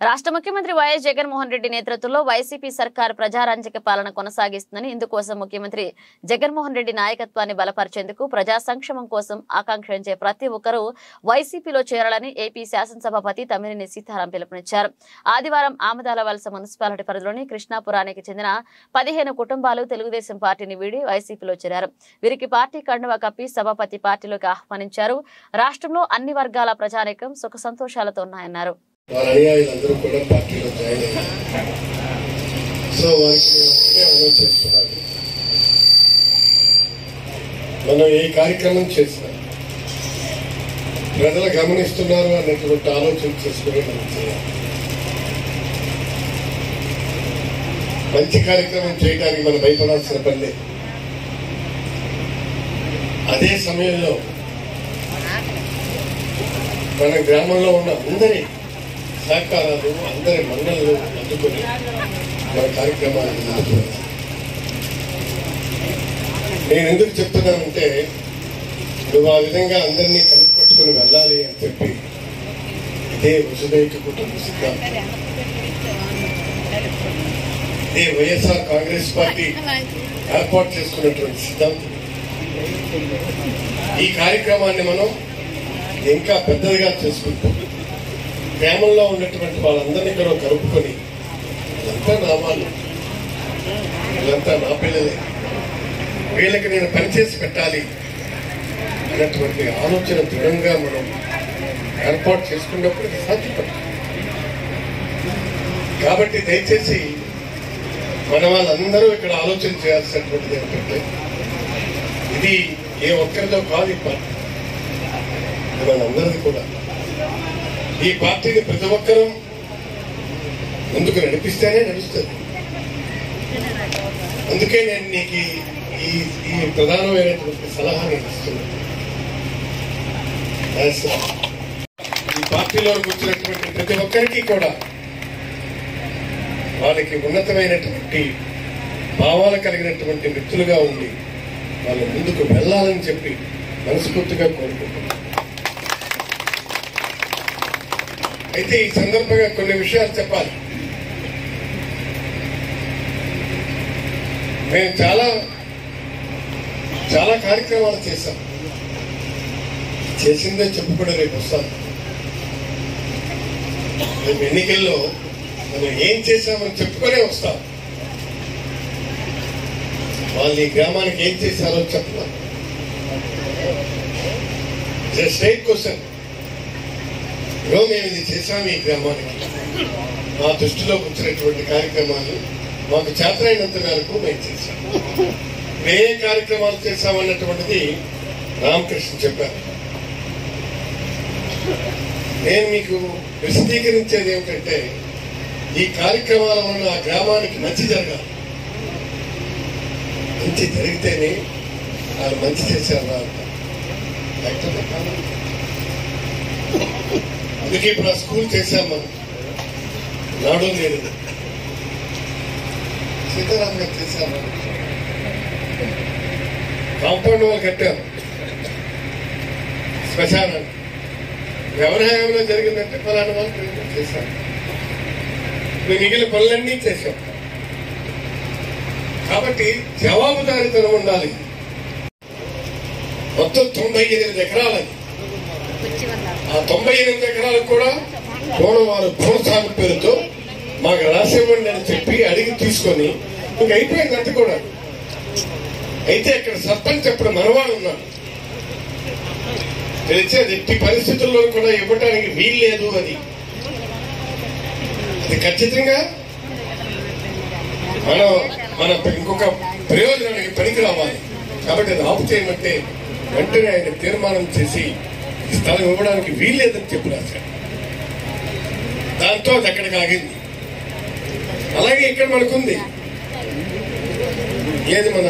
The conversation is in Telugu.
రాష్ట్ర ముఖ్యమంత్రి వైఎస్ జగన్మోహన్ రెడ్డి నేతృత్వంలో వైసీపీ సర్కార్ ప్రజారాంజక పాలన కొనసాగిస్తుందని ఇందుకోసం ముఖ్యమంత్రి జగన్మోహన్ రెడ్డి నాయకత్వాన్ని బలపరిచేందుకు ప్రజా సంక్షేమం కోసం ఆకాంక్షించే ప్రతి ఒక్కరూ వైసీపీలో చేరాలని ఏపీ శాసనసభాపతి తమ్మినేని సీతారాం పిలుపునిచ్చారు. ఆదివారం ఆమదాల వలస మున్సిపాలిటీ పరిధిలోని కృష్ణాపురానికి చెందిన పదిహేను కుటుంబాలు తెలుగుదేశం పార్టీని వీడి వైసీపీలో చేరారు. వీరికి పార్టీ కండువా కప్పి సభాపతి పార్టీలోకి ఆహ్వానించారు. రాష్ట్రంలో అన్ని వర్గాల ప్రజానీకం సుఖ సంతోషాలతో ఉన్నాయన్నారు. వారి అనుయాయులందరూ కూడా పార్టీలో జాయిన్ అయ్యారు. సో వారికి నేను ఒకటే ఆలోచిస్తున్నాను మనం ఏ కార్యక్రమం చేసినా ప్రజలు గమనిస్తున్నారు అనేటువంటి ఆలోచన చేసుకుని మనం చేయాలి. మంచి కార్యక్రమం చేయడానికి మనం భయపడాల్సిన పని లేదు. అదే సమయంలో మన గ్రామంలో ఉన్న అందరి సహకారాలు అందరి మన్నలు అందుకొని మన కార్యక్రమాన్ని నేను ఎందుకు చెప్తున్నానంటే నువ్వు ఆ విధంగా అందరినీ కలుపుకట్టుకుని వెళ్ళాలి అని చెప్పి ఇదే వసుదైక కుటుంబ సిద్ధాంతం. ఇదే వైఎస్ఆర్ కాంగ్రెస్ పార్టీ ఏర్పాటు చేసుకున్నటువంటి సిద్ధాంతం. ఈ కార్యక్రమాన్ని మనం ఇంకా పెద్దదిగా చేసుకుంటాం. గ్రామంలో ఉన్నటువంటి వాళ్ళందరినీ కూడా కలుపుకొని ఇదంతా నా వాళ్ళు. వీళ్ళంతా నా పిల్లలే. వీళ్ళకి నేను పనిచేసి పెట్టాలి అన్నటువంటి ఆలోచన దృఢంగా మనం ఏర్పాటు చేసుకున్నప్పుడు సాధ్యపడతాం కాబట్టి దయచేసి మన వాళ్ళందరూ ఇక్కడ ఆలోచన చేయాల్సినటువంటిది ఏంటంటే ఇది ఏ ఒక్కరితో కాదు ఇప్పటి మనందరిది కూడా. ఈ పార్టీని ప్రతి ఒక్కరూ ముందుకు నడిపిస్తేనే నడుస్తుంది. అందుకే నేను నీకు ఈ- ఈ ప్రధానమైనటువంటి సలహా నేను ఇస్తున్నాను ఈ పార్టీలో కూర్చున్నటువంటి ప్రతి ఒక్కరికి కూడా వాళ్ళకి ఉన్నతమైనటువంటి భావాలు కలిగినటువంటి వ్యక్తులుగా ఉండి వాళ్ళు ముందుకు వెళ్ళాలని చెప్పి మనస్ఫూర్తిగా కోరుకుంటున్నాను. అయితే ఈ సందర్భంగా కొన్ని విషయాలు చెప్పాలి. మేము చాలా చాలా కార్యక్రమాలు చేశాం. చేసిందే చెప్పుకుంటే రేపు వస్తాను. రేపు ఎన్నికల్లో మనం ఏం చేశామని చెప్పుకునే వస్తాం. వాళ్ళు ఈ గ్రామానికి ఏం చేశారో చెప్పాలి. స్ట్రైట్ క్వశ్చన్ ఇగో మేము ఇది చేశాము ఈ గ్రామానికి మా దృష్టిలోకి వచ్చినటువంటి కార్యక్రమాలు మాకు చేతనైనంత మేరకు మేము చేశాము ఏ కార్యక్రమాలు చేశామన్నటువంటిది రామకృష్ణ చెప్పారు. నేను మీకు విశదీకరించేది ఏమిటంటే ఈ కార్యక్రమాల వల్ల ఆ గ్రామానికి మంచి జరగాలి. మంచి జరిగితేనే వాళ్ళు మంచి చేశారు రా అంటారు. అందుకే ఇప్పుడు ఆ స్కూల్ చేశాం మనం. నాడు నేడు సీతారాం గారు చేశాం కాంపౌండ్ వాళ్ళు కట్టాం శ్మశానాన్ని వ్యవసాయంలో జరిగిందంటే ఫలానా వాళ్ళు చేశాం ఇప్పుడు మిగిలిన పనులన్నీ చేశాం. కాబట్టి జవాబుదారీతనం ఉండాలి. మొత్తం తొంభై ఎనిమిది ఎకరాలని ఆ తొంభై ఎనిమిది ఎకరాలకు కూడా పోలవారు ప్రోత్సాహం పేరుతో మాకు రాసివ్వండి అని చెప్పి అడిగి తీసుకొని ఇంక అయిపోయింది అంత కూడా. అయితే అక్కడ సర్పంచ్ అప్పుడు మనవాడు ఉన్నాడు. తెలిసే ఎట్టి పరిస్థితుల్లో కూడా ఇవ్వటానికి వీల్లేదు అది. అది ఖచ్చితంగా మనం మన ఇంకొక ప్రయోజనానికి పనికి రావాలి. కాబట్టి అది ఆపు చేయమంటే వెంటనే ఆయన తీర్మానం చేసి స్థలం ఇవ్వడానికి వీల్లేదని చెప్పి రాశారు దాంతో అది అక్కడికి ఆగింది? అలాగే ఇక్కడ మనకుంది. ఏది మన